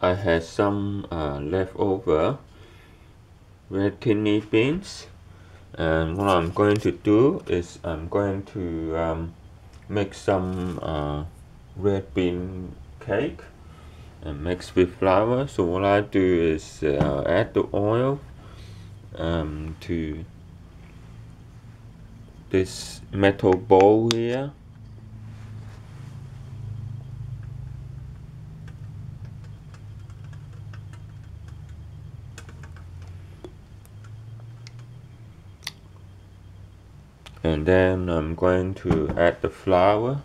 I had some uh, leftover red kidney beans. And what I'm going to do is I'm going to um, make some uh, red bean cake and mix with flour. So what I do is uh, add the oil um, to this metal bowl here and then I'm going to add the flour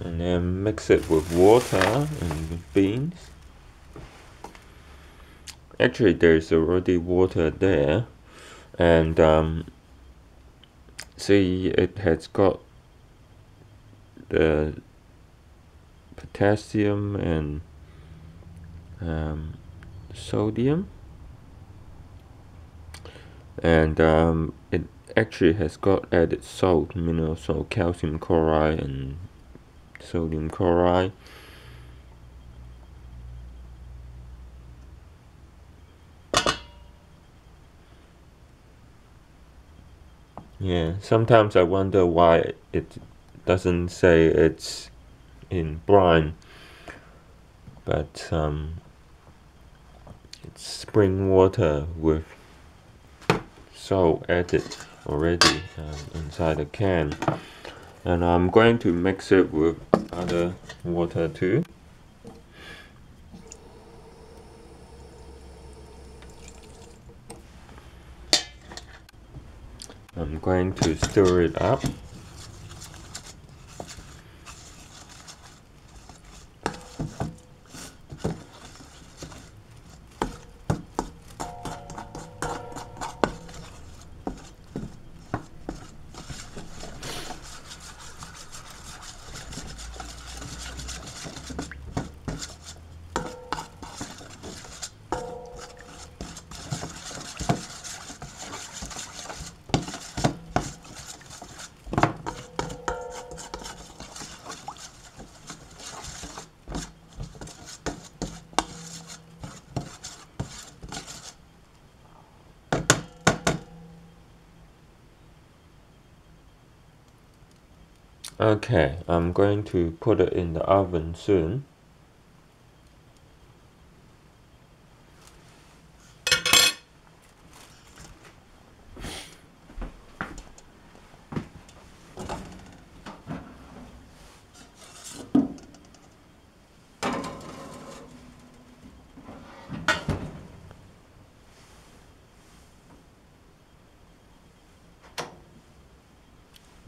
and then mix it with water and beans. Actually there's already water there. And um, see it has got the potassium and um, sodium. And um, it actually has got added salt mineral salt calcium chloride and sodium chloride. Yeah sometimes I wonder why it doesn't say it's in brine but um, it's spring water with salt added already um, inside the can and I'm going to mix it with other water too. I'm going to stir it up Okay, I'm going to put it in the oven soon.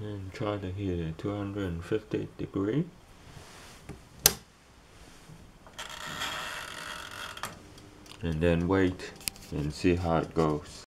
And try to heat it 250 degree. And then wait and see how it goes